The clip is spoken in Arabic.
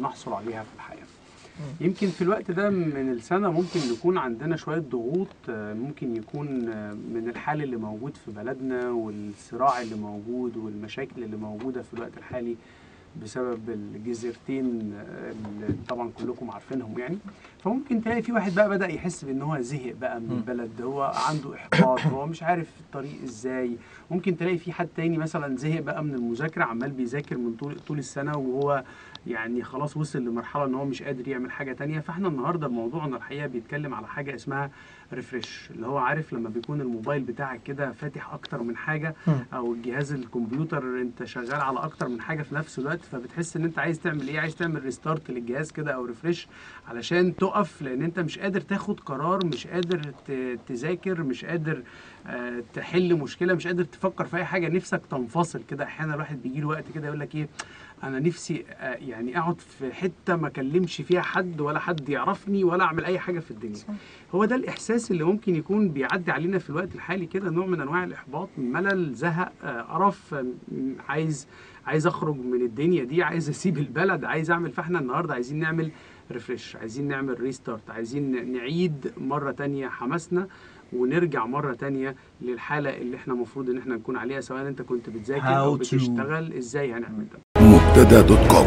نحصل عليها في الحياة. يمكن في الوقت ده من السنة ممكن يكون عندنا شوية ضغوط آه، ممكن يكون آه، من الحال اللي موجود في بلدنا والصراع اللي موجود والمشاكل اللي موجودة في الوقت الحالي. بسبب الجزيرتين اللي طبعا كلكم عارفينهم يعني. فممكن تلاقي في واحد بقى بدأ يحس بإن هو زهق بقى من البلد هو عنده إحباط هو مش عارف الطريق إزاي. ممكن تلاقي في حد تاني مثلا زهق بقى من المذاكرة عمال بيذاكر من طول طول السنة وهو يعني خلاص وصل لمرحلة إن هو مش قادر يعمل حاجة تانية. فإحنا النهارده موضوعنا الحقيقة بيتكلم على حاجة اسمها refresh اللي هو عارف لما بيكون الموبايل بتاعك كده فاتح أكتر من حاجة أو الجهاز الكمبيوتر أنت شغال على أكتر من حاجة في نفس الوقت فبتحس إن أنت عايز تعمل إيه؟ عايز تعمل restart للجهاز كده أو refresh علشان تقف لأن أنت مش قادر تاخد قرار مش قادر تذاكر مش قادر آه، تحل مشكلة مش قادر تفكر في أي حاجة. نفسك تنفصل كده. أحيانا الواحد بيجي له وقت كده يقول لك إيه؟ أنا نفسي آه، يعني أقعد في حتة ما أكلمش فيها حد ولا حد يعرفني ولا أعمل أي حاجة في الدنيا. هو ده الإحساس اللي ممكن يكون بيعدي علينا في الوقت الحالي كده نوع من أنواع الإحباط ملل زهق آه، قرف عايز عايز أخرج من الدنيا. دي عايز أسيب البلد عايز أعمل فإحنا النهارده عايزين نعمل refresh عايزين نعمل restart عايزين نعيد مرة تانية حماسنا ونرجع مرة تانية للحالة اللي إحنا المفروض إن إحنا نكون عليها سواء أنت كنت بتذاكر أو. بتشتغل إزاي هنعمل ده. مبتدأ dot com